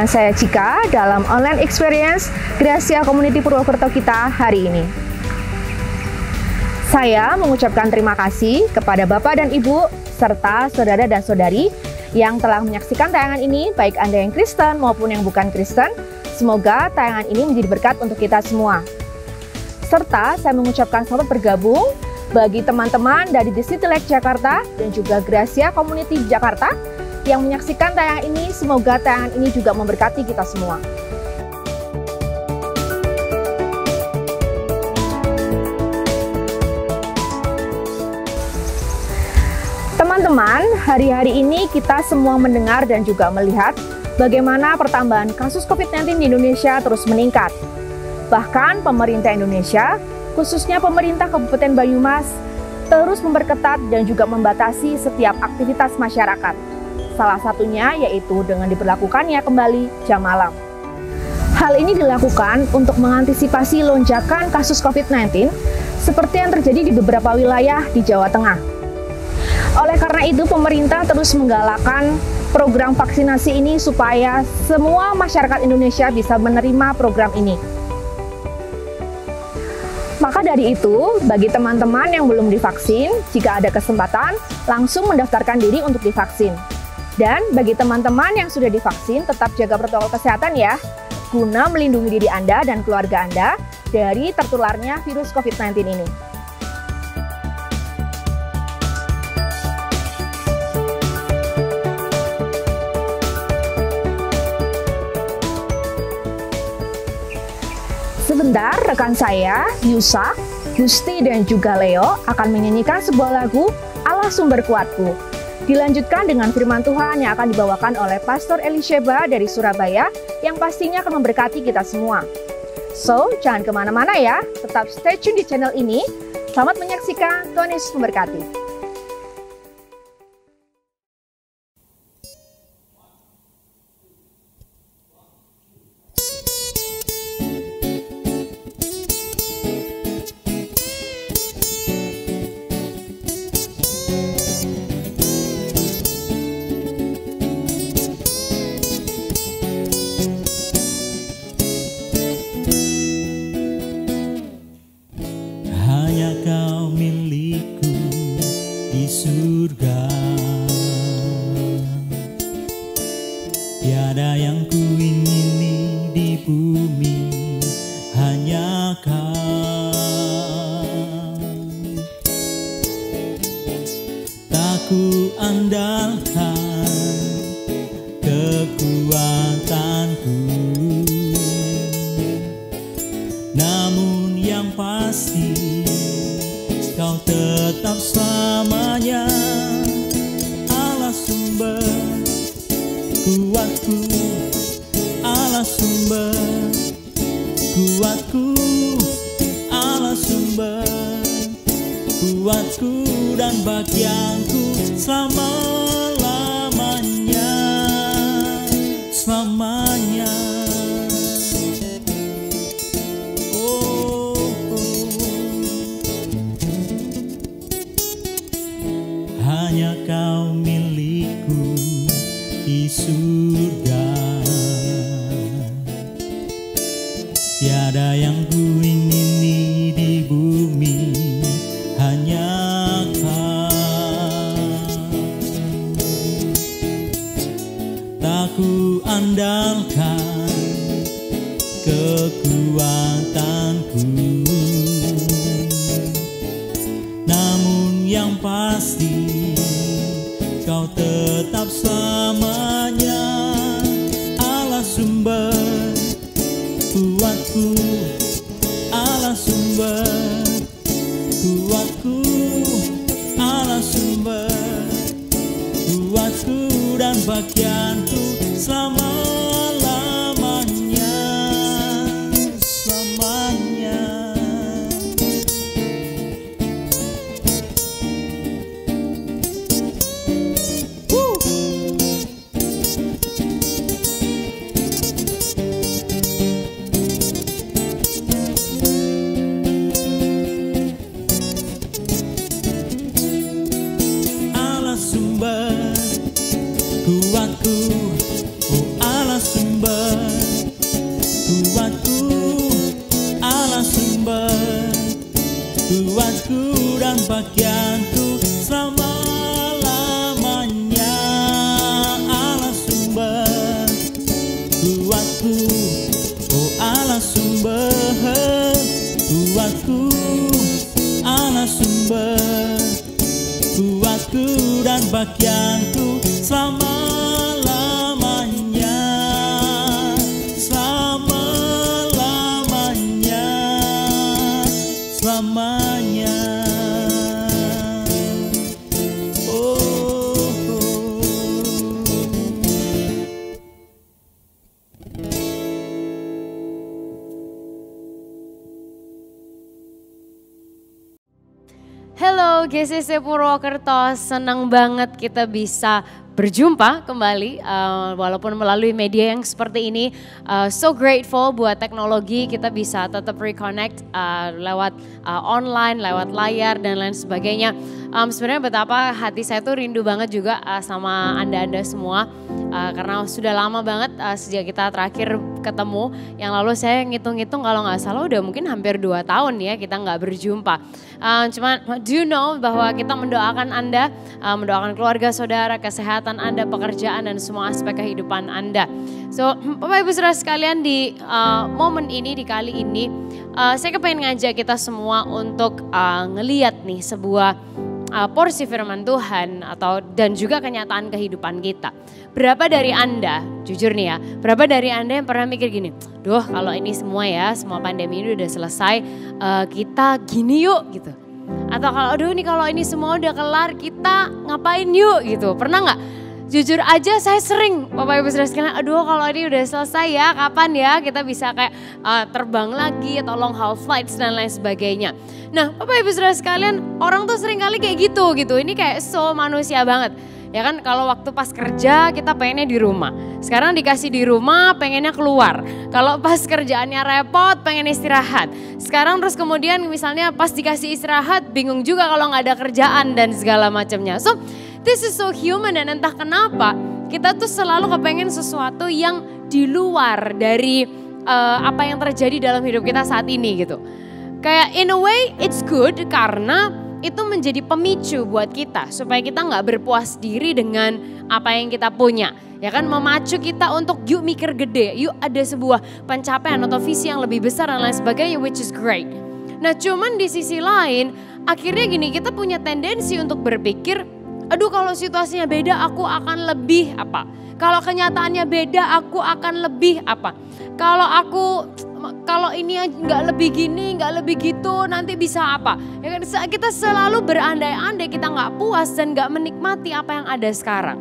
Dengan saya Cika dalam online experience Gracia Community Purwokerto kita hari ini. Saya mengucapkan terima kasih kepada Bapak dan Ibu serta saudara dan saudari yang telah menyaksikan tayangan ini, baik Anda yang Kristen maupun yang bukan Kristen. Semoga tayangan ini menjadi berkat untuk kita semua. Serta saya mengucapkan selamat bergabung bagi teman-teman dari The City Lake Jakarta dan juga Gracia Community Jakarta yang menyaksikan tayangan ini, semoga tayangan ini juga memberkati kita semua. Teman-teman, hari-hari ini kita semua mendengar dan juga melihat bagaimana pertambahan kasus COVID-19 di Indonesia terus meningkat. Bahkan pemerintah Indonesia, khususnya pemerintah Kabupaten Banyumas, terus memperketat dan juga membatasi setiap aktivitas masyarakat Salah satunya yaitu dengan diberlakukannya kembali jam malam. Hal ini dilakukan untuk mengantisipasi lonjakan kasus COVID-19 seperti yang terjadi di beberapa wilayah di Jawa Tengah. Oleh karena itu, pemerintah terus menggalakkan program vaksinasi ini supaya semua masyarakat Indonesia bisa menerima program ini. Maka dari itu, bagi teman-teman yang belum divaksin, jika ada kesempatan, langsung mendaftarkan diri untuk divaksin. Dan bagi teman-teman yang sudah divaksin, tetap jaga protokol kesehatan ya, guna melindungi diri Anda dan keluarga Anda dari tertularnya virus COVID-19 ini. Sebentar, rekan saya, Yusa, Gusti, dan juga Leo akan menyanyikan sebuah lagu Allah Sumber Kuatku Dilanjutkan dengan firman Tuhan yang akan dibawakan oleh Pastor Elisheba dari Surabaya yang pastinya akan memberkati kita semua. So, jangan ke mana-mana ya, tetap stay tune di channel ini. Selamat menyaksikan, Tuhan Yesus memberkati. Kuatku GCC Purwokerto, senang banget kita bisa berjumpa kembali uh, walaupun melalui media yang seperti ini. Uh, so grateful buat teknologi kita bisa tetap reconnect uh, lewat uh, online, lewat layar dan lain sebagainya. Um, Sebenarnya betapa hati saya tuh rindu banget juga uh, sama anda-anda semua uh, karena sudah lama banget uh, sejak kita terakhir ketemu. Yang lalu saya ngitung-ngitung kalau nggak salah udah mungkin hampir dua tahun ya kita nggak berjumpa. Uh, cuman do you know bahwa kita mendoakan anda, uh, mendoakan keluarga saudara, kesehatan anda, pekerjaan dan semua aspek kehidupan anda. So Bapak Ibu Saudara sekalian di uh, momen ini, di kali ini, uh, saya kepengen ngajak kita semua untuk uh, ngeliat nih sebuah uh, porsi firman Tuhan atau dan juga kenyataan kehidupan kita. Berapa dari Anda, jujur nih ya, berapa dari Anda yang pernah mikir gini, duh kalau ini semua ya, semua pandemi ini udah selesai, uh, kita gini yuk gitu. Atau kalau aduh nih kalau ini semua udah kelar, kita ngapain yuk gitu. Pernah nggak? Jujur aja saya sering Bapak Ibu Saudara sekalian, aduh kalau ini udah selesai ya, kapan ya kita bisa kayak uh, terbang lagi atau long haul flights dan lain sebagainya. Nah Bapak Ibu Saudara sekalian, orang tuh sering kali kayak gitu gitu, ini kayak so manusia banget. Ya kan kalau waktu pas kerja kita pengennya di rumah. Sekarang dikasih di rumah pengennya keluar. Kalau pas kerjaannya repot pengen istirahat. Sekarang terus kemudian misalnya pas dikasih istirahat bingung juga kalau nggak ada kerjaan dan segala macamnya. So this is so human dan entah kenapa kita tuh selalu kepengen sesuatu yang di luar dari uh, apa yang terjadi dalam hidup kita saat ini gitu. Kayak in a way it's good karena itu menjadi pemicu buat kita supaya kita nggak berpuas diri dengan apa yang kita punya ya kan memacu kita untuk yuk mikir gede yuk ada sebuah pencapaian atau visi yang lebih besar dan lain sebagainya which is great nah cuman di sisi lain akhirnya gini kita punya tendensi untuk berpikir aduh kalau situasinya beda aku akan lebih apa kalau kenyataannya beda aku akan lebih apa kalau aku kalau ini nggak lebih gini, nggak lebih gitu, nanti bisa apa? Ya kan kita selalu berandai-andai, kita nggak puas dan nggak menikmati apa yang ada sekarang.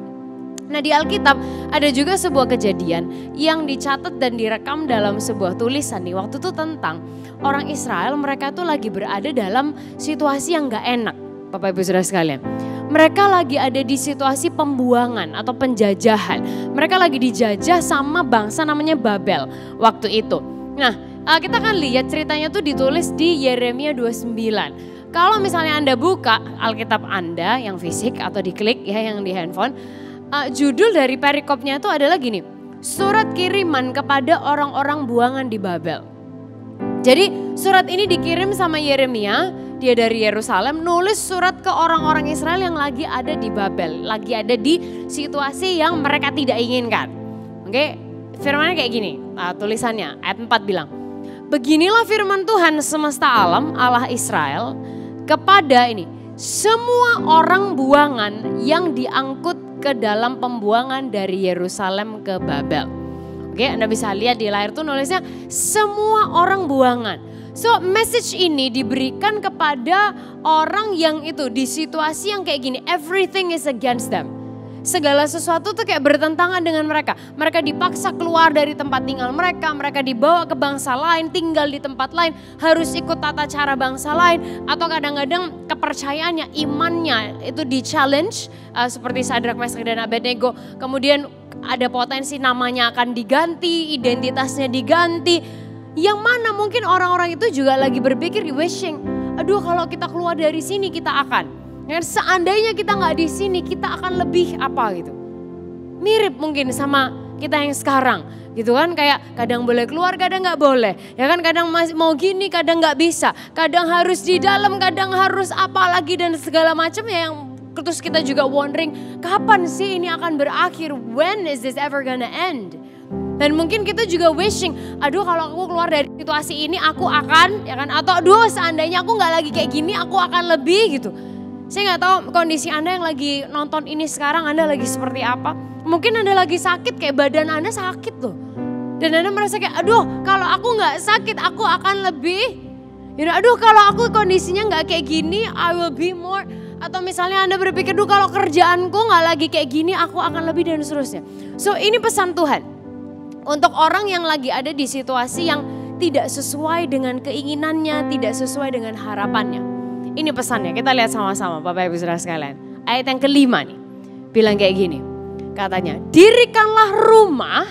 Nah di Alkitab ada juga sebuah kejadian yang dicatat dan direkam dalam sebuah tulisan nih. Waktu itu tentang orang Israel mereka tuh lagi berada dalam situasi yang nggak enak. Bapak Ibu Saudara sekalian. Mereka lagi ada di situasi pembuangan atau penjajahan. Mereka lagi dijajah sama bangsa namanya Babel waktu itu. Nah, kita akan lihat ceritanya tuh ditulis di Yeremia 29. Kalau misalnya Anda buka Alkitab Anda yang fisik atau diklik ya yang di handphone, uh, judul dari perikopnya itu adalah gini, surat kiriman kepada orang-orang buangan di Babel. Jadi surat ini dikirim sama Yeremia, dia dari Yerusalem nulis surat ke orang-orang Israel yang lagi ada di Babel, lagi ada di situasi yang mereka tidak inginkan. Oke, firmannya kayak gini, uh, tulisannya ayat 4 bilang, Beginilah firman Tuhan semesta alam Allah Israel kepada ini semua orang buangan yang diangkut ke dalam pembuangan dari Yerusalem ke Babel. Oke, Anda bisa lihat di layar tuh nulisnya semua orang buangan. So message ini diberikan kepada orang yang itu di situasi yang kayak gini, everything is against them segala sesuatu tuh kayak bertentangan dengan mereka. Mereka dipaksa keluar dari tempat tinggal mereka, mereka dibawa ke bangsa lain, tinggal di tempat lain, harus ikut tata cara bangsa lain, atau kadang-kadang kepercayaannya, imannya itu di challenge uh, seperti Sadrak, Mesak dan Abednego. Kemudian ada potensi namanya akan diganti, identitasnya diganti. Yang mana mungkin orang-orang itu juga lagi berpikir di wishing, aduh kalau kita keluar dari sini kita akan. Ya, seandainya kita nggak di sini, kita akan lebih apa gitu. Mirip mungkin sama kita yang sekarang gitu kan? Kayak kadang boleh keluar kadang nggak boleh. Ya kan? Kadang masih mau gini kadang nggak bisa. Kadang harus di dalam kadang harus apa lagi dan segala macam ya yang terus kita juga wondering kapan sih ini akan berakhir? When is this ever gonna end dan mungkin kita juga wishing, aduh kalau aku keluar dari situasi ini aku akan, ya kan? Atau aduh seandainya aku nggak lagi kayak gini, aku akan lebih gitu. Saya nggak tahu kondisi Anda yang lagi nonton ini sekarang Anda lagi seperti apa. Mungkin Anda lagi sakit kayak badan Anda sakit loh. Dan Anda merasa kayak aduh kalau aku nggak sakit aku akan lebih. You know, aduh kalau aku kondisinya nggak kayak gini I will be more. Atau misalnya Anda berpikir, duh kalau kerjaanku nggak lagi kayak gini aku akan lebih dan seterusnya. So ini pesan Tuhan. Untuk orang yang lagi ada di situasi yang tidak sesuai dengan keinginannya, tidak sesuai dengan harapannya. Ini pesannya, kita lihat sama-sama Bapak Ibu Saudara sekalian. Ayat yang kelima nih, bilang kayak gini. Katanya, dirikanlah rumah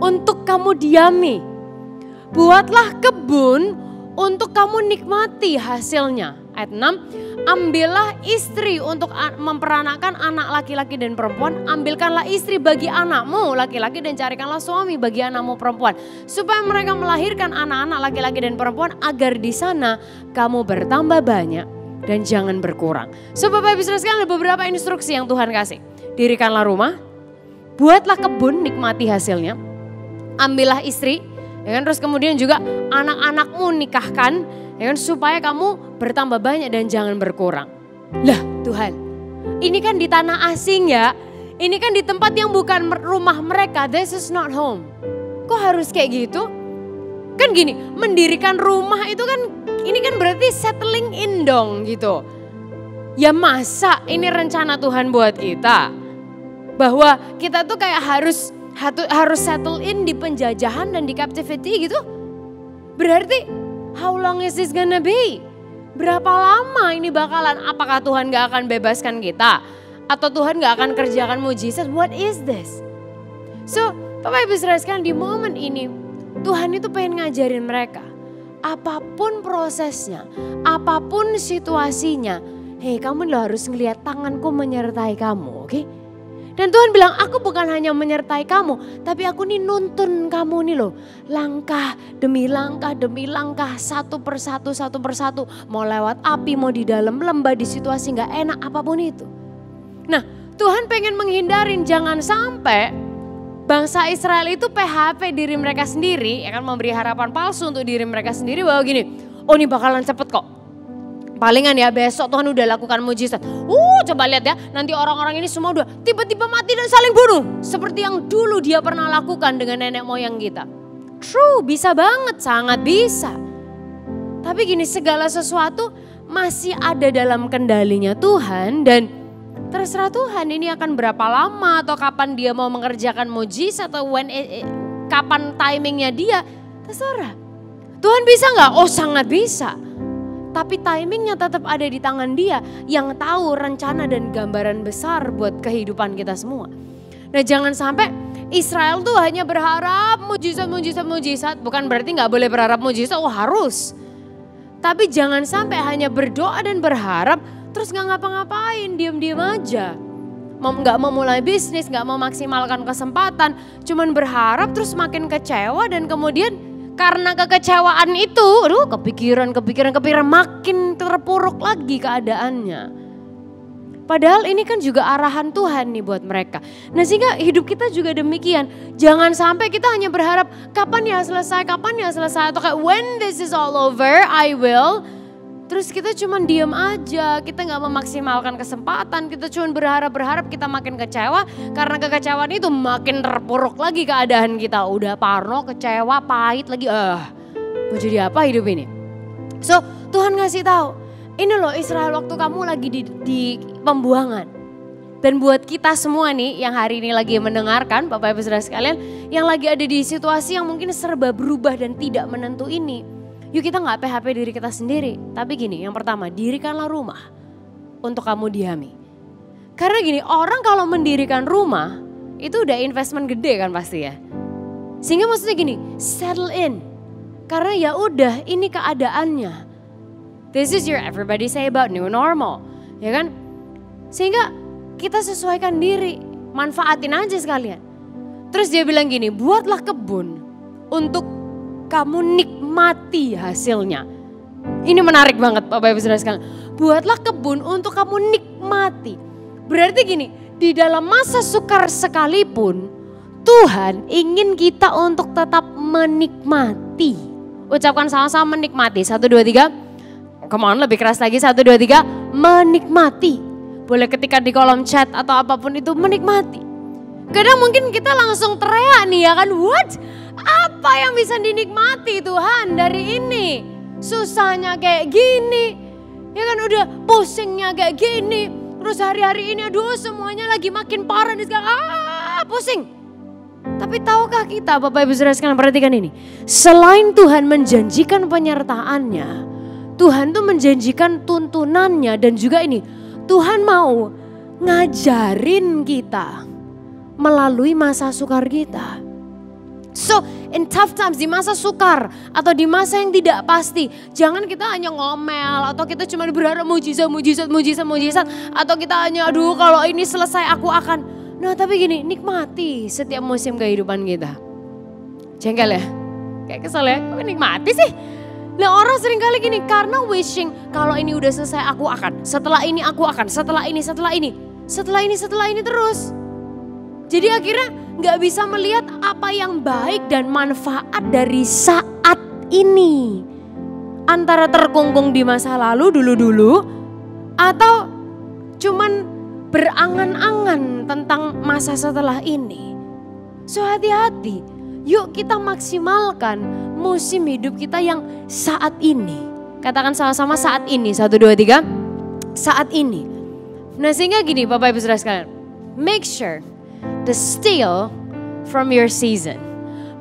untuk kamu diami. Buatlah kebun untuk kamu nikmati hasilnya. Ayat 6, ambillah istri untuk memperanakan anak laki-laki dan perempuan. Ambilkanlah istri bagi anakmu laki-laki dan carikanlah suami bagi anakmu perempuan. Supaya mereka melahirkan anak-anak laki-laki dan perempuan agar di sana kamu bertambah banyak dan jangan berkurang. So Bapak Ibu sekalian ada beberapa instruksi yang Tuhan kasih. Dirikanlah rumah, buatlah kebun nikmati hasilnya. Ambillah istri, ya kan? terus kemudian juga anak-anakmu nikahkan Ya kan supaya kamu bertambah banyak dan jangan berkurang. Lah Tuhan, ini kan di tanah asing ya. Ini kan di tempat yang bukan rumah mereka. This is not home. Kok harus kayak gitu? Kan gini, mendirikan rumah itu kan ini kan berarti settling in dong gitu. Ya masa ini rencana Tuhan buat kita? Bahwa kita tuh kayak harus harus settle in di penjajahan dan di captivity gitu? Berarti How long is this gonna be? Berapa lama ini bakalan? Apakah Tuhan gak akan bebaskan kita? Atau Tuhan gak akan kerjakan mujizat? What is this? So, Bapak Ibu saudara di momen ini Tuhan itu pengen ngajarin mereka. Apa pun prosesnya, apa pun situasinya, hei kamu lo harus ngelihat tanganku menyertai kamu, oke? Okay? Dan Tuhan bilang, aku bukan hanya menyertai kamu, tapi aku nih nuntun kamu nih loh. Langkah demi langkah demi langkah, satu persatu, satu persatu. Mau lewat api, mau di dalam lembah, di situasi gak enak, apa pun itu. Nah Tuhan pengen menghindarin jangan sampai bangsa Israel itu PHP diri mereka sendiri, ya kan memberi harapan palsu untuk diri mereka sendiri bahwa gini, oh ini bakalan cepet kok Palingan ya besok Tuhan udah lakukan mujizat. Uh coba lihat ya nanti orang-orang ini semua udah tiba-tiba mati dan saling bunuh. Seperti yang dulu dia pernah lakukan dengan nenek moyang kita. True bisa banget sangat bisa. Tapi gini segala sesuatu masih ada dalam kendalinya Tuhan dan terserah Tuhan ini akan berapa lama atau kapan dia mau mengerjakan mujizat atau when it, kapan timingnya dia terserah. Tuhan bisa nggak? Oh sangat bisa. Tapi timingnya tetap ada di tangan dia yang tahu rencana dan gambaran besar buat kehidupan kita semua. Nah jangan sampai Israel tuh hanya berharap mujizat, mujizat, mujizat. Bukan berarti nggak boleh berharap mujizat, oh harus. Tapi jangan sampai hanya berdoa dan berharap terus nggak ngapa-ngapain, diam-diam aja. Nggak mau mulai bisnis, nggak mau maksimalkan kesempatan, cuman berharap terus makin kecewa dan kemudian karena kekecewaan itu, aduh kepikiran, kepikiran, kepikiran makin terpuruk lagi keadaannya. Padahal ini kan juga arahan Tuhan nih buat mereka. Nah sehingga hidup kita juga demikian. Jangan sampai kita hanya berharap kapan ya selesai, kapan ya selesai. Atau kayak when this is all over, I will. Terus kita cuma diem aja, kita nggak memaksimalkan kesempatan, kita cuma berharap-berharap kita makin kecewa karena kekecewaan itu makin terpuruk lagi keadaan kita. Udah parno, kecewa, pahit lagi, eh uh, mau jadi apa hidup ini? So Tuhan ngasih tahu, ini loh Israel waktu kamu lagi di, di pembuangan. Dan buat kita semua nih yang hari ini lagi mendengarkan Bapak Ibu Saudara sekalian yang lagi ada di situasi yang mungkin serba berubah dan tidak menentu ini Yuk kita nggak PHP diri kita sendiri. Tapi gini, yang pertama dirikanlah rumah untuk kamu diami. Karena gini, orang kalau mendirikan rumah itu udah investment gede kan pasti ya. Sehingga maksudnya gini, settle in. Karena ya udah ini keadaannya. This is your everybody say about new normal. Ya kan? Sehingga kita sesuaikan diri, manfaatin aja sekalian. Terus dia bilang gini, buatlah kebun untuk kamu nikmati hasilnya. Ini menarik banget Bapak Ibu Saudara sekalian. Buatlah kebun untuk kamu nikmati. Berarti gini, di dalam masa sukar sekalipun Tuhan ingin kita untuk tetap menikmati. Ucapkan sama-sama menikmati. Satu, dua, tiga. Come on, lebih keras lagi. Satu, dua, tiga. Menikmati. Boleh ketika di kolom chat atau apa pun itu menikmati. Kadang mungkin kita langsung teriak nih ya kan. What? Apa yang bisa dinikmati Tuhan dari ini? Susahnya kayak gini. Ya kan udah pusingnya kayak gini. Terus hari-hari ini aduh semuanya lagi makin parah nih sekarang. Ah, pusing. Tapi tahukah kita Bapak Ibu Saudara sekalian perhatikan ini. Selain Tuhan menjanjikan penyertaannya, Tuhan tuh menjanjikan tuntunannya dan juga ini Tuhan mau ngajarin kita melalui masa sukar kita. So, in tough times, di masa sukar atau di masa yang tidak pasti, jangan kita hanya ngomel atau kita cuma berharap mujizat, mujizat, mujizat, mujizat atau kita hanya aduh kalau ini selesai aku akan. Nah, tapi gini, nikmati setiap musim kehidupan kita. Jengkel ya? Kayak kesel ya, kok nikmati sih? Nah orang sering kali gini karena wishing kalau ini udah selesai aku akan, setelah ini aku akan, setelah ini, setelah ini, setelah ini, setelah ini terus. Jadi akhirnya nggak bisa melihat apa yang baik dan manfaat dari saat ini. Antara terkungkung di masa lalu dulu-dulu atau cuman berangan-angan tentang masa setelah ini. So hati-hati, yuk kita maksimalkan musim hidup kita yang saat ini. Katakan sama-sama saat ini, satu, dua, tiga. Saat ini. Nah sehingga gini Bapak Ibu Saudara sekalian, make sure the steal from your season.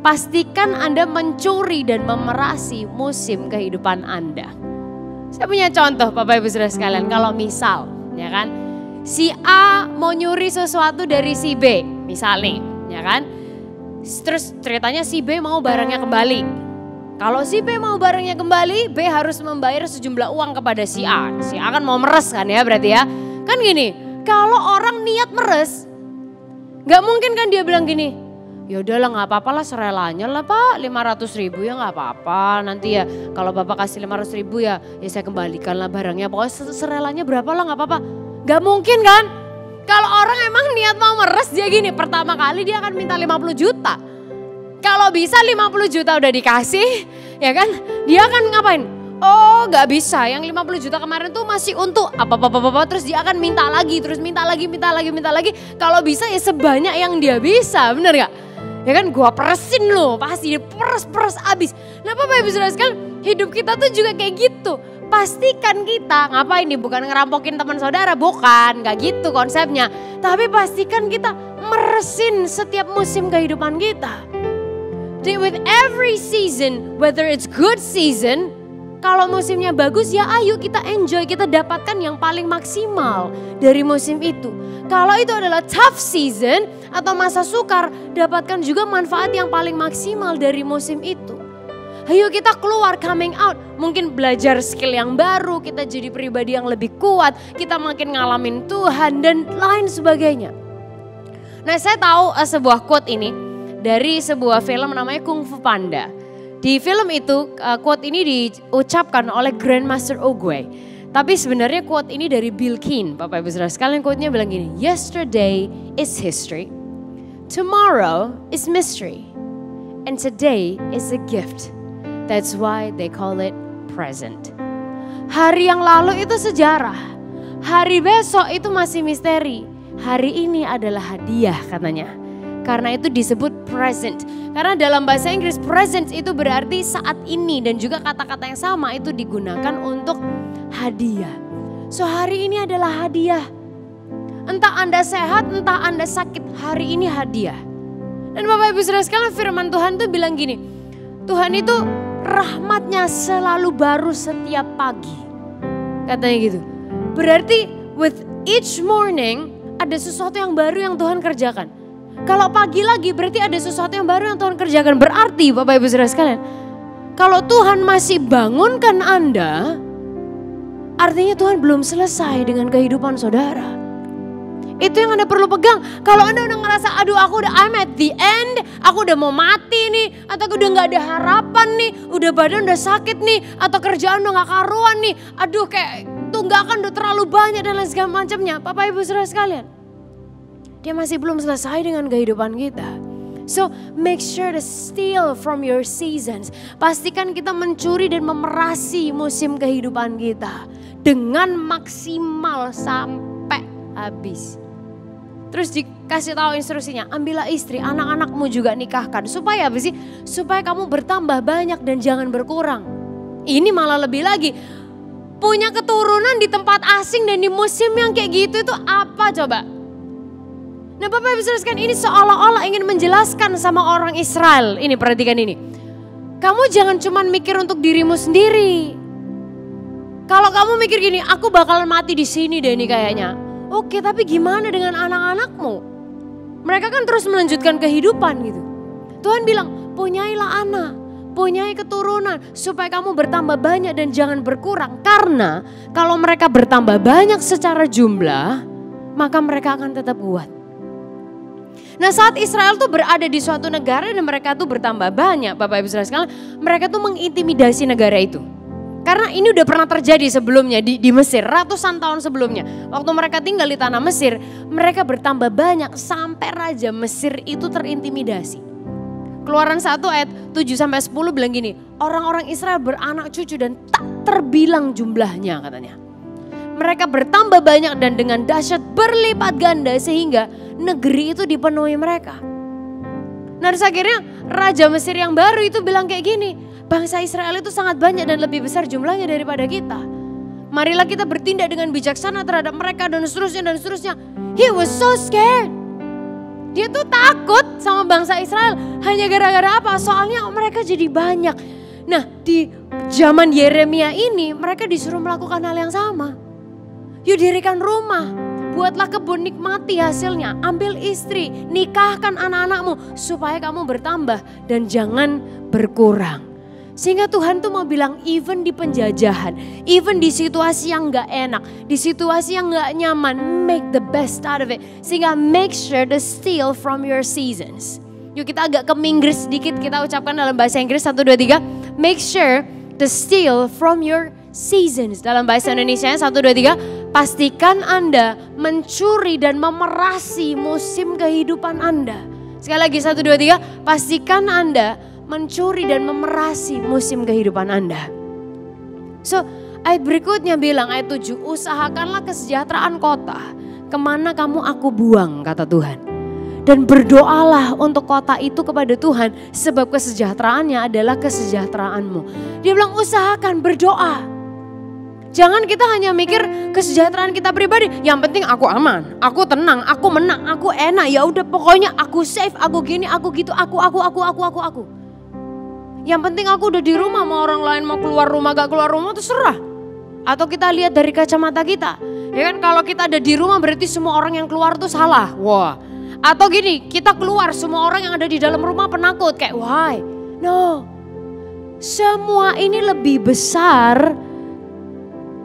Pastikan Anda mencuri dan memerasi musim kehidupan Anda. Saya punya contoh Bapak Ibu Saudara sekalian, kalau misal ya kan, si A mau nyuri sesuatu dari si B misalnya ya kan. Terus ceritanya si B mau barangnya kembali. Kalau si B mau barangnya kembali, B harus membayar sejumlah uang kepada si A. Si A kan mau meres kan ya berarti ya. Kan gini, kalau orang niat meres, Gak mungkin kan dia bilang gini, ya udahlah nggak apa-apa lah serelanya lah pak. 500 ribu ya nggak apa-apa. Nanti ya kalau bapak kasih 500 ribu ya ya saya kembalikan lah barangnya. Pokoknya serelanya berapa lah nggak apa-apa. Gak mungkin kan? Kalau orang emang niat mau meres dia gini pertama kali dia akan minta 50 juta. Kalau bisa 50 juta udah dikasih ya kan? Dia akan ngapain Oh gak bisa, yang 50 juta kemarin tuh masih untuk apa-apa-apa terus dia akan minta lagi, terus minta lagi, minta lagi, minta lagi. Kalau bisa ya sebanyak yang dia bisa, bener gak? Ya kan gua peresin loh, pasti peres-peres abis. Nah Bapak Ibu Saudara sekalian, hidup kita tuh juga kayak gitu. Pastikan kita, ngapain nih bukan ngerampokin teman saudara, bukan, gak gitu konsepnya. Tapi pastikan kita meresin setiap musim kehidupan kita. With every season, whether it's good season, kalau musimnya bagus ya ayo kita enjoy, kita dapatkan yang paling maksimal dari musim itu. Kalau itu adalah tough season atau masa sukar, dapatkan juga manfaat yang paling maksimal dari musim itu. Ayo kita keluar coming out, mungkin belajar skill yang baru, kita jadi pribadi yang lebih kuat, kita makin ngalamin Tuhan dan lain sebagainya. Nah saya tahu uh, sebuah quote ini dari sebuah film namanya Kung Fu Panda. Di film itu uh, quote ini diucapkan oleh Grandmaster Ogwe. Tapi sebenarnya quote ini dari Bill Keane. Bapak Ibu Saudara sekalian quote-nya bilang gini, Yesterday is history, tomorrow is mystery, and today is a gift. That's why they call it present. Hari yang lalu itu sejarah, hari besok itu masih misteri, hari ini adalah hadiah katanya. Karena itu disebut present. Karena dalam bahasa Inggris present itu berarti saat ini dan juga kata-kata yang sama itu digunakan untuk hadiah. So hari ini adalah hadiah. Entah Anda sehat, entah Anda sakit, hari ini hadiah. Dan Bapak Ibu Saudara sekalian firman Tuhan tuh bilang gini, Tuhan itu rahmatnya selalu baru setiap pagi. Katanya gitu. Berarti with each morning ada sesuatu yang baru yang Tuhan kerjakan. Kalau pagi lagi berarti ada sesuatu yang baru yang Tuhan kerjakan. Berarti Bapak Ibu Saudara sekalian, kalau Tuhan masih bangunkan Anda, artinya Tuhan belum selesai dengan kehidupan saudara. Itu yang Anda perlu pegang. Kalau Anda udah ngerasa, aduh aku udah I'm at the end, aku udah mau mati nih, atau aku udah nggak ada harapan nih, udah badan udah sakit nih, atau kerjaan udah nggak karuan nih, aduh kayak tunggakan udah terlalu banyak dan lain segala macamnya. Bapak Ibu Saudara sekalian, dia masih belum selesai dengan kehidupan kita. So make sure to steal from your seasons. Pastikan kita mencuri dan memerasi musim kehidupan kita dengan maksimal sampai habis. Terus dikasih tahu instruksinya, ambillah istri, anak-anakmu juga nikahkan. Supaya apa sih? Supaya kamu bertambah banyak dan jangan berkurang. Ini malah lebih lagi. Punya keturunan di tempat asing dan di musim yang kayak gitu itu apa coba? Nah Bapak Ibu Saudara ini seolah-olah ingin menjelaskan sama orang Israel. Ini perhatikan ini. Kamu jangan cuma mikir untuk dirimu sendiri. Kalau kamu mikir gini, aku bakalan mati di sini deh ini kayaknya. Oke, tapi gimana dengan anak-anakmu? Mereka kan terus melanjutkan kehidupan gitu. Tuhan bilang, punyailah anak, punyai keturunan supaya kamu bertambah banyak dan jangan berkurang. Karena kalau mereka bertambah banyak secara jumlah, maka mereka akan tetap kuat. Nah saat Israel tuh berada di suatu negara dan mereka tuh bertambah banyak, Bapak Ibu Saudara sekalian, mereka tuh mengintimidasi negara itu. Karena ini udah pernah terjadi sebelumnya di, di Mesir, ratusan tahun sebelumnya. Waktu mereka tinggal di tanah Mesir, mereka bertambah banyak sampai Raja Mesir itu terintimidasi. Keluaran 1 ayat 7 sampai 10 bilang gini, orang-orang Israel beranak cucu dan tak terbilang jumlahnya katanya. Mereka bertambah banyak dan dengan dahsyat berlipat ganda sehingga negeri itu dipenuhi mereka. Nah terus akhirnya Raja Mesir yang baru itu bilang kayak gini, Bangsa Israel itu sangat banyak dan lebih besar jumlahnya daripada kita. Marilah kita bertindak dengan bijaksana terhadap mereka dan seterusnya dan seterusnya. He was so scared. Dia tuh takut sama bangsa Israel hanya gara-gara apa? Soalnya mereka jadi banyak. Nah di zaman Yeremia ini mereka disuruh melakukan hal yang sama. Yuk dirikan rumah, buatlah kebun nikmati hasilnya, ambil istri, nikahkan anak-anakmu supaya kamu bertambah dan jangan berkurang. Sehingga Tuhan tuh mau bilang even di penjajahan, even di situasi yang gak enak, di situasi yang gak nyaman, make the best out of it. Sehingga make sure to steal from your seasons. Yuk kita agak ke Inggris sedikit, kita ucapkan dalam bahasa Inggris, satu dua tiga. Make sure to steal from your seasons. Dalam bahasa Indonesia satu dua tiga. Pastikan Anda mencuri dan memerasi musim kehidupan Anda. Sekali lagi satu dua tiga. Pastikan Anda mencuri dan memerasi musim kehidupan Anda. So, ayat berikutnya bilang ayat 7, usahakanlah kesejahteraan kota, ke mana kamu aku buang, kata Tuhan. Dan berdoalah untuk kota itu kepada Tuhan, sebab kesejahteraannya adalah kesejahteraanmu. Dia bilang usahakan berdoa. Jangan kita hanya mikir kesejahteraan kita pribadi. Yang penting aku aman, aku tenang, aku menang, aku enak. Ya udah pokoknya aku safe, aku gini, aku gitu, aku, aku, aku, aku, aku, aku. Yang penting aku udah di rumah mau orang lain mau keluar rumah gak keluar rumah terserah. Atau kita lihat dari kacamata kita. Ya kan kalau kita ada di rumah berarti semua orang yang keluar tuh salah. Wah. Atau gini, kita keluar semua orang yang ada di dalam rumah penakut kayak why? No. Semua ini lebih besar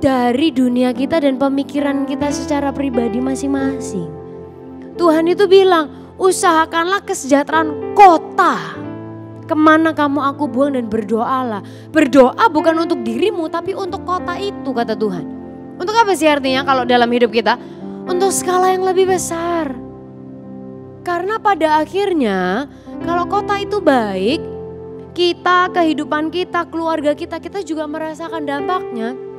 dari dunia kita dan pemikiran kita secara pribadi masing-masing. Tuhan itu bilang, usahakanlah kesejahteraan kota Ke mana kamu aku buang dan berdoalah. Berdoa bukan untuk dirimu tapi untuk kota itu kata Tuhan. Untuk apa sih artinya kalau dalam hidup kita? Untuk skala yang lebih besar. Karena pada akhirnya kalau kota itu baik, kita, kehidupan kita, keluarga kita, kita juga merasakan dampaknya.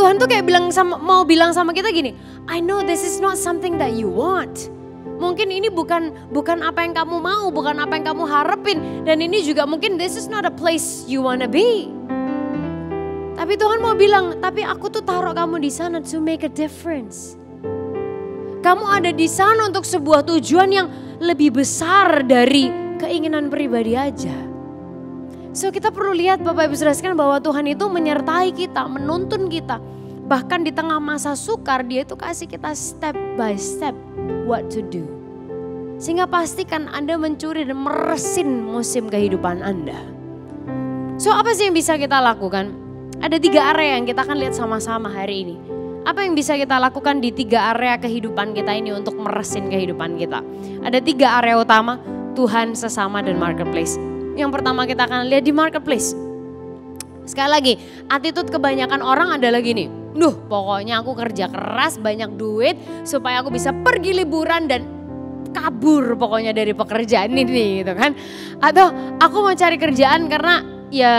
Tuhan tuh kayak bilang sama, mau bilang sama kita gini, I know this is not something that you want. Mungkin ini bukan bukan apa yang kamu mau, bukan apa yang kamu harapin dan ini juga mungkin this is not a place you wanna be. Tapi Tuhan mau bilang, tapi aku tuh taruh kamu di sana to make a difference. Kamu ada di sana untuk sebuah tujuan yang lebih besar dari keinginan pribadi aja. So kita perlu lihat Bapak Ibu Saudara bahwa Tuhan itu menyertai kita, menuntun kita. Bahkan di tengah masa sukar dia itu kasih kita step by step what to do. Sehingga pastikan Anda mencuri dan meresin musim kehidupan Anda. So apa sih yang bisa kita lakukan? Ada tiga area yang kita akan lihat sama-sama hari ini. apa yang bisa kita lakukan di tiga area kehidupan kita ini untuk meresin kehidupan kita? Ada tiga area utama, Tuhan, sesama, dan marketplace. Yang pertama kita akan lihat di marketplace. Sekali lagi, attitude kebanyakan orang adalah gini, duh pokoknya aku kerja keras banyak duit supaya aku bisa pergi liburan dan kabur pokoknya dari pekerjaan ini gitu kan. Atau aku mau cari kerjaan karena ya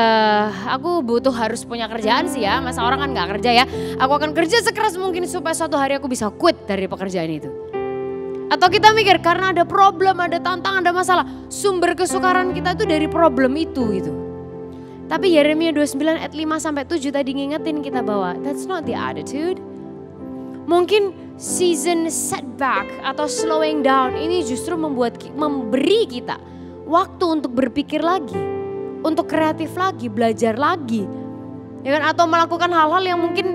aku butuh harus punya kerjaan sih ya. Masa orang kan nggak kerja ya. Aku akan kerja sekeras mungkin supaya suatu hari aku bisa quit dari pekerjaan itu. Atau kita mikir karena ada problem, ada tantangan, ada masalah. Sumber kesukaran kita tuh dari problem itu gitu. Tapi Yeremia 29 ayat 5 sampai 7 tadi ngingetin kita bahwa that's not the attitude. Mungkin season setback atau slowing down ini justru membuat memberi kita waktu untuk berpikir lagi, untuk kreatif lagi, belajar lagi. Ya kan atau melakukan hal-hal yang mungkin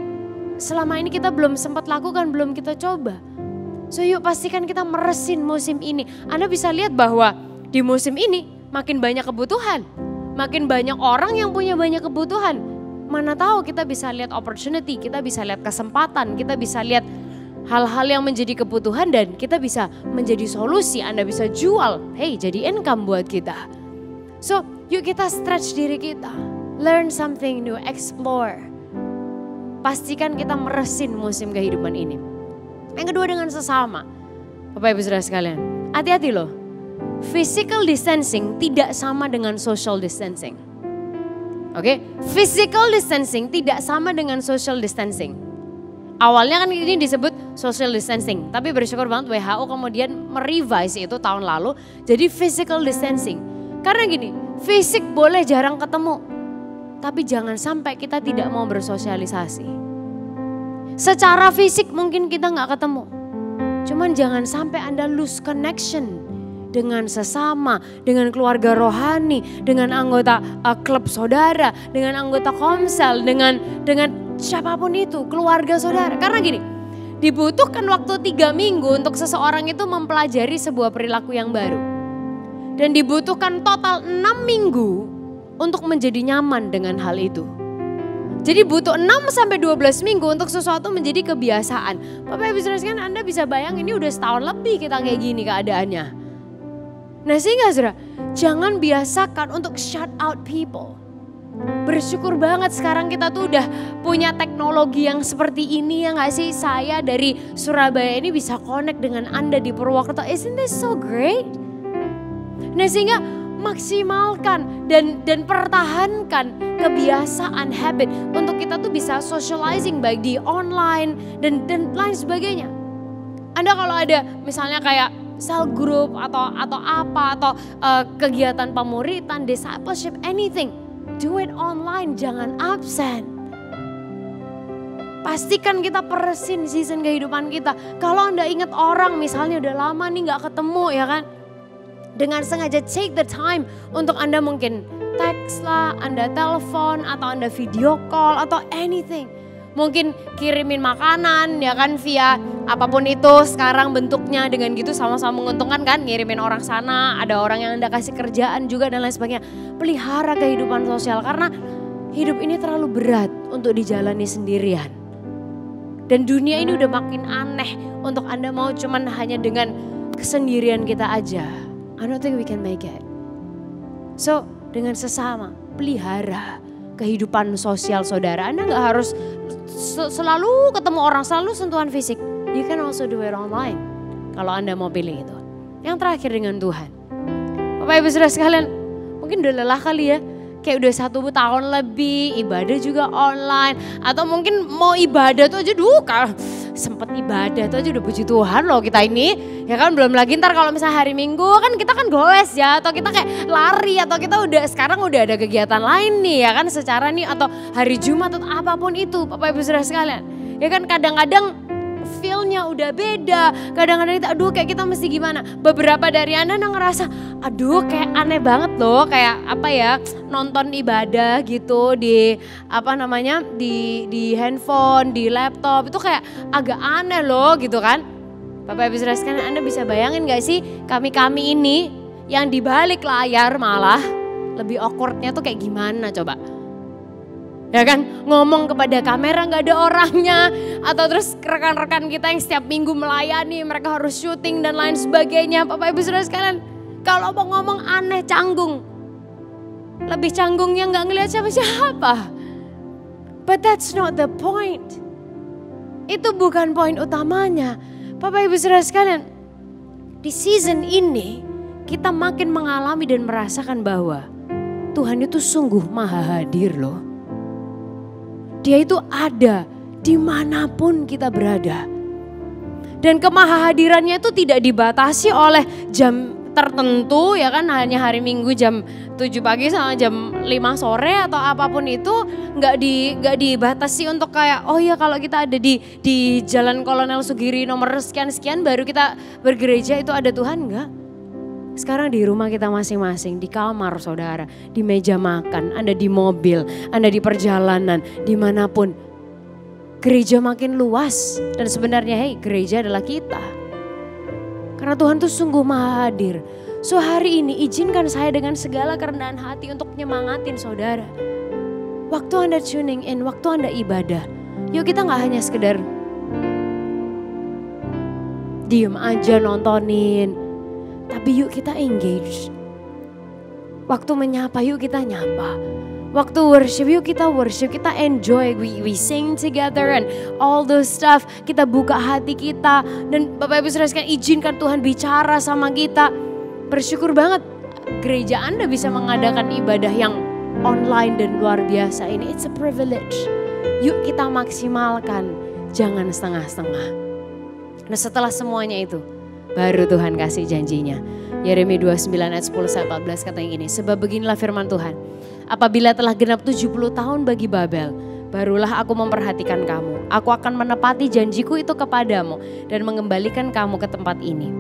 selama ini kita belum sempat lakukan, belum kita coba. So yuk pastikan kita meresin musim ini. Anda bisa lihat bahwa di musim ini makin banyak kebutuhan. Makin banyak orang yang punya banyak kebutuhan. Mana tahu kita bisa lihat opportunity, kita bisa lihat kesempatan, kita bisa lihat hal-hal yang menjadi kebutuhan dan kita bisa menjadi solusi. Anda bisa jual, hey jadi income buat kita. So yuk kita stretch diri kita. Learn something new, explore. Pastikan kita meresin musim kehidupan ini. Yang kedua dengan sesama. Bapak Ibu Saudara sekalian, hati-hati loh physical distancing tidak sama dengan social distancing. Oke, okay? physical distancing tidak sama dengan social distancing. Awalnya kan ini disebut social distancing, tapi bersyukur banget WHO kemudian merevise itu tahun lalu jadi physical distancing. Karena gini, fisik boleh jarang ketemu, tapi jangan sampai kita tidak mau bersosialisasi. Secara fisik mungkin kita nggak ketemu, cuman jangan sampai Anda lose connection dengan sesama, dengan keluarga rohani, dengan anggota uh, klub saudara, dengan anggota komsel, dengan dengan siapa pun itu, keluarga saudara. Karena gini, dibutuhkan waktu tiga minggu untuk seseorang itu mempelajari sebuah perilaku yang baru. Dan dibutuhkan total enam minggu untuk menjadi nyaman dengan hal itu. Jadi butuh 6 sampai 12 minggu untuk sesuatu menjadi kebiasaan. Bapak Ibu Saudara Anda bisa bayangin ini udah setahun lebih kita kayak gini keadaannya. Nah sehingga Zura, jangan biasakan untuk shut out people. Bersyukur banget sekarang kita tuh udah punya teknologi yang seperti ini ya gak sih? Saya dari Surabaya ini bisa connect dengan Anda di Purwokerto. Isn't this so great? Nah sehingga maksimalkan dan dan pertahankan kebiasaan habit untuk kita tuh bisa socializing baik di online dan dan lain sebagainya. Anda kalau ada misalnya kayak sel group atau atau apa atau uh, kegiatan pemuritan, discipleship, anything. Do it online, jangan absen. Pastikan kita peresin season kehidupan kita. Kalau Anda ingat orang misalnya udah lama nih nggak ketemu ya kan. Dengan sengaja take the time untuk Anda mungkin teks lah, Anda telepon atau Anda video call atau anything. Mungkin kirimin makanan ya kan via? Apa pun itu sekarang bentuknya dengan gitu sama-sama menguntungkan kan? Ngirimin orang sana ada orang yang anda kasih kerjaan juga dan lain sebagainya. Pelihara kehidupan sosial karena hidup ini terlalu berat untuk dijalani sendirian. Dan dunia ini udah makin aneh untuk anda mau cuman hanya dengan kesendirian kita aja I don't think we can make it so dengan sesama pelihara kehidupan sosial saudara. Anda nggak harus selalu ketemu orang, selalu sentuhan fisik. You can also do it online. Kalau Anda mau pilih itu. Yang terakhir dengan Tuhan. Bapak Ibu Saudara sekalian, mungkin udah lelah kali ya kayak udah satu tahun lebih ibadah juga online. Atau mungkin mau ibadah tuh aja duh sempet ibadah tuh aja udah puji Tuhan loh kita ini. Ya kan belum lagi ntar kalau misalnya hari Minggu kan kita kan goes ya. Atau kita kayak lari atau kita udah sekarang udah ada kegiatan lain nih ya kan secara nih. Atau hari Jumat atau apa pun itu Bapak Ibu Saudara sekalian. Ya kan kadang-kadang feelnya udah beda. Kadang-kadang kita aduh kayak kita mesti gimana. Beberapa dari Anda ngerasa aduh kayak aneh banget loh. Kayak apa ya nonton ibadah gitu di apa namanya di di handphone, di laptop. Itu kayak agak aneh loh gitu kan. Bapak Ibu sekalian Anda bisa bayangin gak sih kami-kami ini yang di balik layar malah lebih awkwardnya tuh kayak gimana coba. Ya kan, ngomong kepada kamera nggak ada orangnya, atau terus rekan-rekan kita yang setiap minggu melayani, mereka harus syuting dan lain sebagainya. Bapak Ibu Saudara sekalian, kalau mau ngomong aneh canggung, lebih canggungnya nggak ngelihat siapa-siapa. But that's not the point. Itu bukan poin utamanya. Bapak Ibu Saudara sekalian, di season ini kita makin mengalami dan merasakan bahwa Tuhan itu sungguh maha hadir loh. Dia itu ada di mana pun kita berada. Dan kemahahadirannya itu tidak dibatasi oleh jam tertentu ya kan hanya hari minggu jam 7 pagi sama jam 5 sore atau apa pun itu nggak di nggak dibatasi untuk kayak oh ya kalau kita ada di di Jalan Kolonel Sugiri nomor sekian sekian baru kita bergereja itu ada Tuhan enggak sekarang di rumah kita masing-masing, di kamar saudara, di meja makan, Anda di mobil, Anda di perjalanan, di mana pun. Gereja makin luas dan sebenarnya hei gereja adalah kita. Karena Tuhan tuh sungguh maha hadir. So hari ini izinkan saya dengan segala kerendahan hati untuk nyemangatin saudara. Waktu Anda tuning in, waktu Anda ibadah, yuk kita nggak hanya sekedar diem aja nontonin, tapi yuk kita engage. Waktu menyapa yuk kita nyapa. Waktu worship yuk kita worship, kita enjoy, we, we sing together and all those stuff. Kita buka hati kita dan Bapak Ibu Saudara izinkan Tuhan bicara sama kita. Bersyukur banget gereja Anda bisa mengadakan ibadah yang online dan luar biasa ini. It's a privilege. Yuk kita maksimalkan, jangan setengah-setengah. Nah setelah semuanya itu, baru Tuhan kasih janjinya. Yeremia 29 ayat 10 sampai 14 katanya gini, sebab beginilah firman Tuhan. Apabila telah genap 70 tahun bagi Babel, barulah aku memperhatikan kamu. Aku akan menepati janjiku itu kepadamu dan mengembalikan kamu ke tempat ini.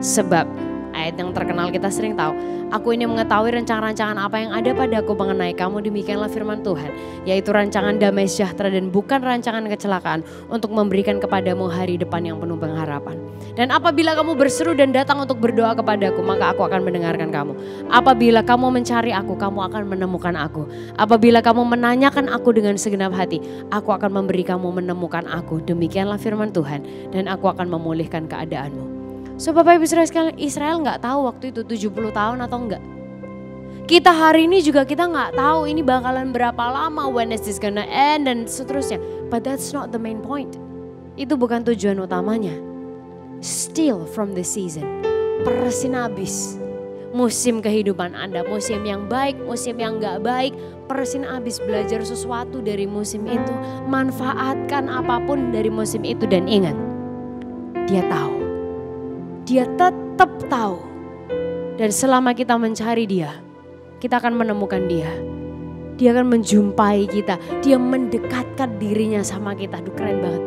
Sebab ayat yang terkenal kita sering tahu. Aku ini mengetahui rencana-rancangan apa yang ada padaku mengenai kamu demikianlah firman Tuhan. Yaitu rancangan damai sejahtera dan bukan rancangan kecelakaan untuk memberikan kepadamu hari depan yang penuh pengharapan. Dan apabila kamu berseru dan datang untuk berdoa kepadaku maka aku akan mendengarkan kamu. Apabila kamu mencari aku kamu akan menemukan aku. Apabila kamu menanyakan aku dengan segenap hati aku akan memberi kamu menemukan aku. Demikianlah firman Tuhan dan aku akan memulihkan keadaanmu. So Bapak Ibu Israel Israel nggak tahu waktu itu 70 tahun atau enggak. Kita hari ini juga kita nggak tahu ini bakalan berapa lama, when is this gonna end dan seterusnya. But that's not the main point. Itu bukan tujuan utamanya. Still from the season. Persin habis. Musim kehidupan Anda, musim yang baik, musim yang nggak baik, persin habis belajar sesuatu dari musim itu. Manfaatkan apa pun dari musim itu dan ingat, dia tahu dia tetap tahu. Dan selama kita mencari dia, kita akan menemukan dia. Dia akan menjumpai kita, dia mendekatkan dirinya sama kita. Aduh keren banget.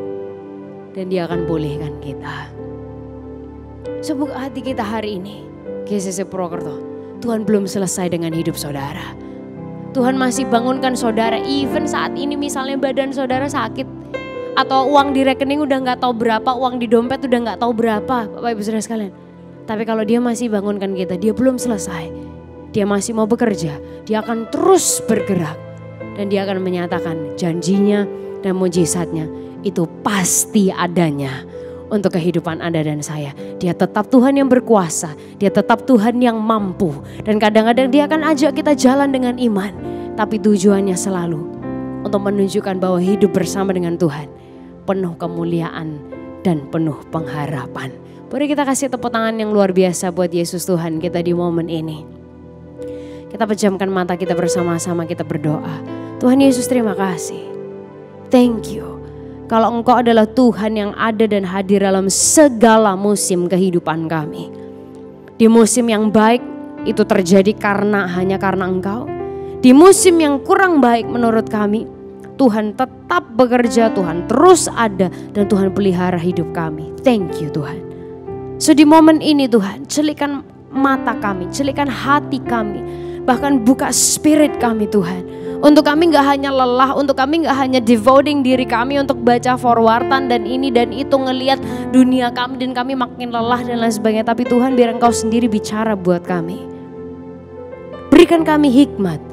Dan dia akan pulihkan kita. Sebuah hati kita hari ini, GCC Purwokerto, Tuhan belum selesai dengan hidup saudara. Tuhan masih bangunkan saudara, even saat ini misalnya badan saudara sakit, atau uang di rekening udah nggak tahu berapa, uang di dompet udah nggak tahu berapa, Bapak Ibu Saudara sekalian. Tapi kalau dia masih bangunkan kita, dia belum selesai. Dia masih mau bekerja, dia akan terus bergerak dan dia akan menyatakan janjinya dan mujizatnya itu pasti adanya untuk kehidupan Anda dan saya. Dia tetap Tuhan yang berkuasa, dia tetap Tuhan yang mampu dan kadang-kadang dia akan ajak kita jalan dengan iman, tapi tujuannya selalu untuk menunjukkan bahwa hidup bersama dengan Tuhan penuh kemuliaan dan penuh pengharapan. Boleh kita kasih tepuk tangan yang luar biasa buat Yesus Tuhan kita di momen ini. Kita pejamkan mata kita bersama-sama kita berdoa. Tuhan Yesus terima kasih. Thank you. Kalau engkau adalah Tuhan yang ada dan hadir dalam segala musim kehidupan kami. Di musim yang baik itu terjadi karena hanya karena engkau. Di musim yang kurang baik menurut kami, Tuhan tetap bekerja, Tuhan terus ada dan Tuhan pelihara hidup kami. Thank you Tuhan. So di momen ini Tuhan, celikan mata kami, celikan hati kami, bahkan buka spirit kami Tuhan. Untuk kami nggak hanya lelah, untuk kami nggak hanya devoting diri kami untuk baca forwardan dan ini dan itu ngelihat dunia kami dan kami makin lelah dan lain sebagainya. Tapi Tuhan biar Engkau sendiri bicara buat kami. Berikan kami hikmat,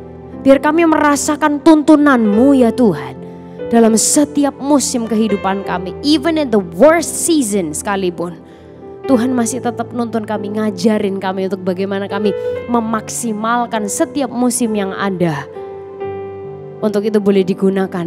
Biar kami merasakan tuntunanmu ya Tuhan. Dalam setiap musim kehidupan kami. Even in the worst season sekalipun. Tuhan masih tetap nuntun kami, ngajarin kami untuk bagaimana kami memaksimalkan setiap musim yang ada. Untuk itu boleh digunakan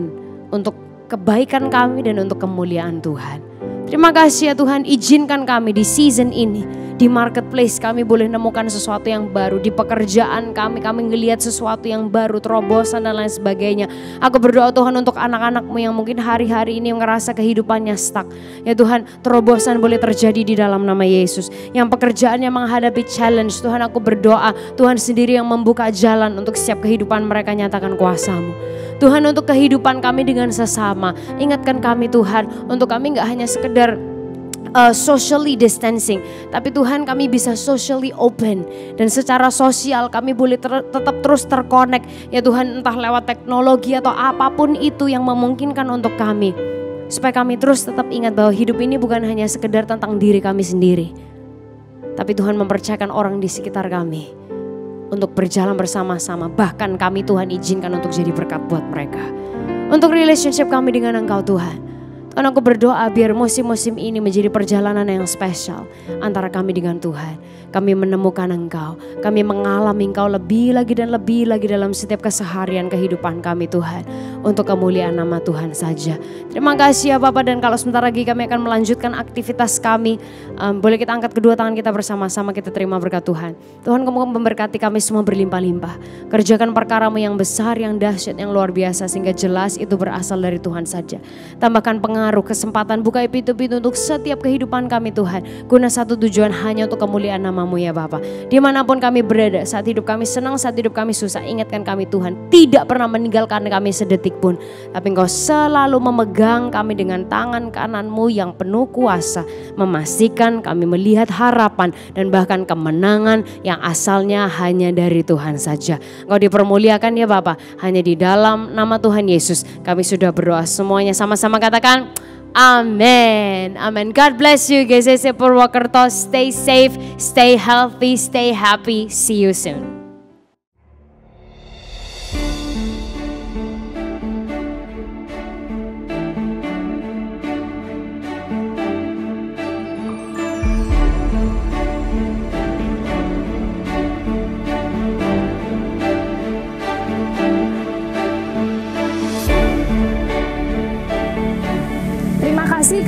untuk kebaikan kami dan untuk kemuliaan Tuhan. Terima kasih ya Tuhan, izinkan kami di season ini di marketplace kami boleh nemukan sesuatu yang baru. Di pekerjaan kami kami ngelihat sesuatu yang baru terobosan dan lain sebagainya. Aku berdoa Tuhan untuk anak-anakmu yang mungkin hari-hari ini ngerasa kehidupannya stuck. Ya Tuhan terobosan boleh terjadi di dalam nama Yesus. Yang pekerjaannya menghadapi challenge Tuhan aku berdoa. Tuhan sendiri yang membuka jalan untuk setiap kehidupan mereka nyatakan kuasamu. Tuhan untuk kehidupan kami dengan sesama ingatkan kami Tuhan untuk kami nggak hanya sekedar uh, socially distancing, tapi Tuhan kami bisa socially open. Dan secara sosial kami boleh ter tetap terus terkonek. Ya Tuhan entah lewat teknologi atau apa pun itu yang memungkinkan untuk kami. Supaya kami terus tetap ingat bahwa hidup ini bukan hanya sekedar tentang diri kami sendiri, tapi Tuhan mempercayakan orang di sekitar kami untuk berjalan bersama-sama. Bahkan kami Tuhan izinkan untuk jadi berkat buat mereka. Untuk relationship kami dengan Engkau Tuhan. Tuhan aku berdoa biar musim-musim ini menjadi perjalanan yang spesial antara kami dengan Tuhan. Kami menemukan Engkau, kami mengalami Engkau lebih lagi dan lebih lagi dalam setiap keseharian kehidupan kami Tuhan. Untuk kemuliaan nama Tuhan saja. Terima kasih ya Bapak dan kalau sebentar lagi kami akan melanjutkan aktivitas kami. Um, boleh kita angkat kedua tangan kita bersama-sama kita terima berkat Tuhan. Tuhan kamu memberkati kami semua berlimpah-limpah. Kerjakan perkaramu yang besar, yang dahsyat, yang luar biasa sehingga jelas itu berasal dari Tuhan saja. Tambahkan pengaruh kesempatan buka pintu-pintu untuk setiap kehidupan kami Tuhan. Guna satu tujuan hanya untuk kemuliaan namamu ya Bapak. Di mana pun kami berada, saat hidup kami senang, saat hidup kami susah, ingatkan kami Tuhan. Tidak pernah meninggalkan kami sedetik pun. Tapi engkau selalu memegang kami dengan tangan kananmu yang penuh kuasa. Memastikan kami melihat harapan dan bahkan kemenangan yang asalnya hanya dari Tuhan saja. Engkau dipermuliakan ya Bapak. Hanya di dalam nama Tuhan Yesus kami sudah berdoa semuanya sama-sama katakan Amen. Amen. God bless you. GCC Purwokerto. Stay safe, stay healthy, stay happy. See you soon.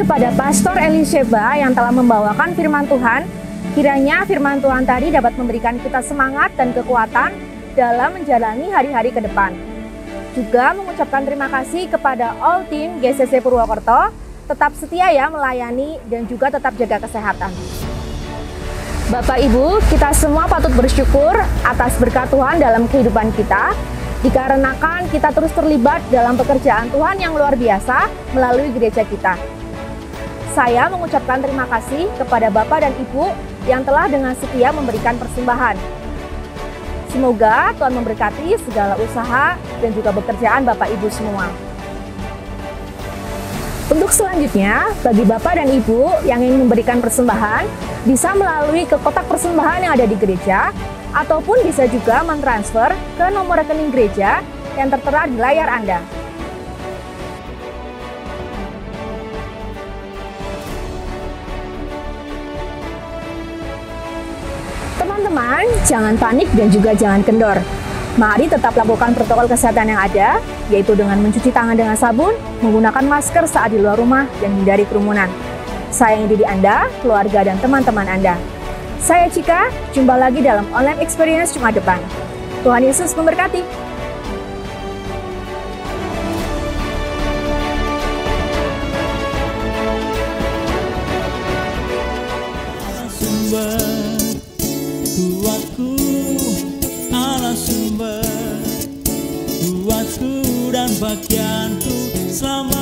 Kepada Pastor Elisheba yang telah membawakan firman Tuhan. Kiranya firman Tuhan tadi dapat memberikan kita semangat dan kekuatan dalam menjalani hari-hari ke depan. Juga mengucapkan terima kasih kepada all team GCC Purwokerto, tetap setia ya melayani dan juga tetap jaga kesehatan. Bapak Ibu, kita semua patut bersyukur atas berkat Tuhan dalam kehidupan kita, dikarenakan kita terus terlibat dalam pekerjaan Tuhan yang luar biasa melalui gereja kita. Saya mengucapkan terima kasih kepada Bapak dan Ibu yang telah dengan setia memberikan persembahan. Semoga Tuhan memberkati segala usaha dan juga pekerjaan Bapak Ibu semua. Untuk selanjutnya, bagi Bapak dan Ibu yang ingin memberikan persembahan, bisa melalui ke kotak persembahan yang ada di gereja, ataupun bisa juga mentransfer ke nomor rekening gereja yang tertera di layar Anda. Jangan panik dan juga jangan kendor. Mari tetap lakukan protokol kesehatan yang ada, yaitu dengan mencuci tangan dengan sabun, menggunakan masker saat di luar rumah, dan hindari kerumunan. Saya yang di Anda, keluarga, dan teman-teman Anda. Saya Cika, jumpa lagi dalam online experience Jumat depan. Tuhan Yesus memberkati. Bagianku selama